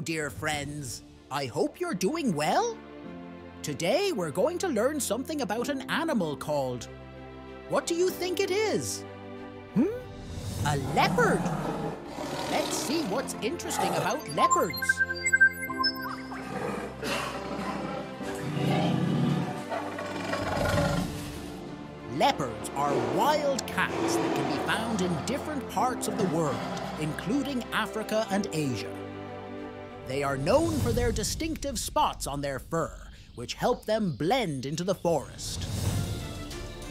Dear friends. I hope you're doing well. Today we're going to learn something about an animal called. What do you think it is? Hmm? A leopard. Let's see what's interesting about leopards. Leopards are wild cats that can be found in different parts of the world, including Africa and Asia. They are known for their distinctive spots on their fur, which help them blend into the forest.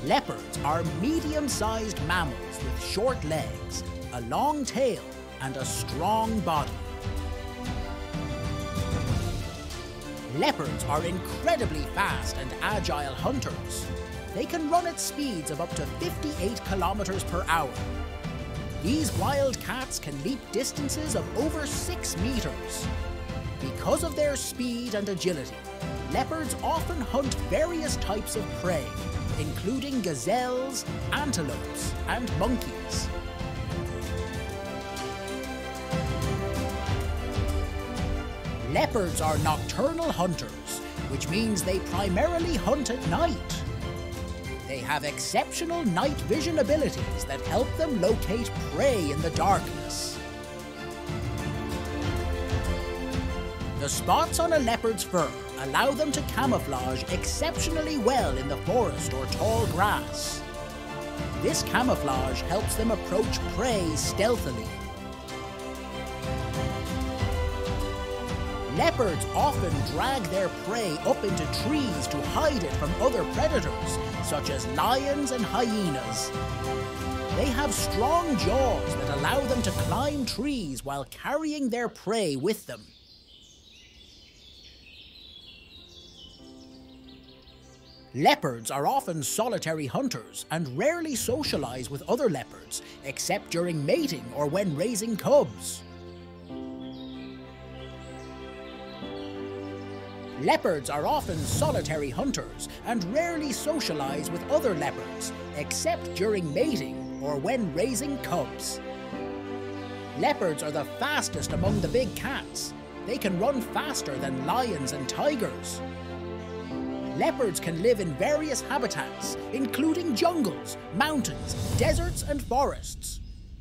Leopards are medium-sized mammals with short legs, a long tail, and a strong body. Leopards are incredibly fast and agile hunters. They can run at speeds of up to 58 kilometers per hour. These wild cats can leap distances of over 6 meters. Because of their speed and agility, leopards often hunt various types of prey, including gazelles, antelopes, and monkeys. Leopards are nocturnal hunters, which means they primarily hunt at night. They have exceptional night vision abilities that help them locate prey in the darkness. The spots on a leopard's fur allow them to camouflage exceptionally well in the forest or tall grass. This camouflage helps them approach prey stealthily. Leopards often drag their prey up into trees to hide it from other predators, such as lions and hyenas. They have strong jaws that allow them to climb trees while carrying their prey with them. Leopards are often solitary hunters and rarely socialize with other leopards, except during mating or when raising cubs. Leopards are often solitary hunters and rarely socialize with other leopards, except during mating or when raising cubs. Leopards are the fastest among the big cats. They can run faster than lions and tigers. Leopards can live in various habitats, including jungles, mountains, deserts, and forests.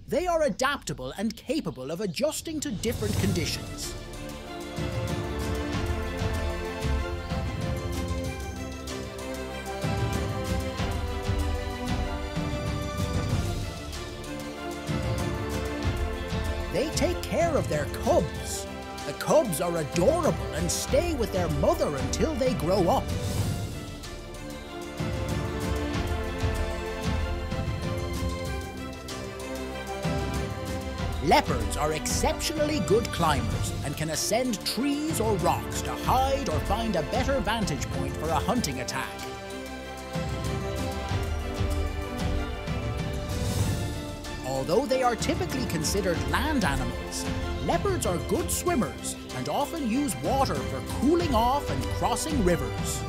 They are adaptable and capable of adjusting to different conditions. They take care of their cubs. The cubs are adorable and stay with their mother until they grow up. Leopards are exceptionally good climbers and can ascend trees or rocks to hide or find a better vantage point for a hunting attack. Although they are typically considered land animals, leopards are good swimmers and often use water for cooling off and crossing rivers.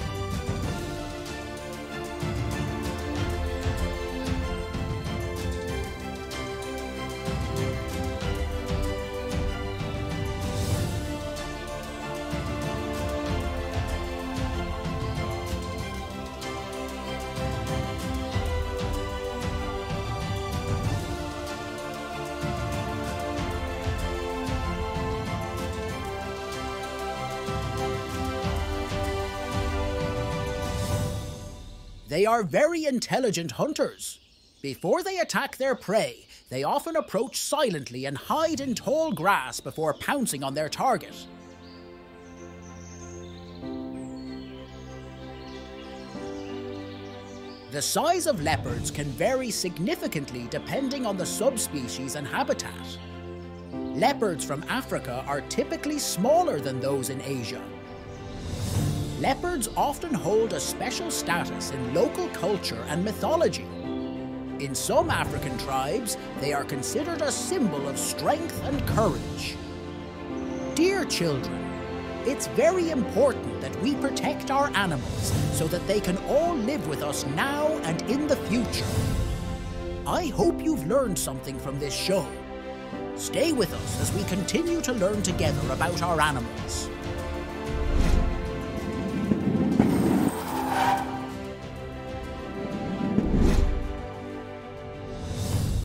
They are very intelligent hunters. Before they attack their prey, they often approach silently and hide in tall grass before pouncing on their target. The size of leopards can vary significantly depending on the subspecies and habitat. Leopards from Africa are typically smaller than those in Asia. Leopards often hold a special status in local culture and mythology. In some African tribes, they are considered a symbol of strength and courage. Dear children, it's very important that we protect our animals so that they can all live with us now and in the future. I hope you've learned something from this show. Stay with us as we continue to learn together about our animals.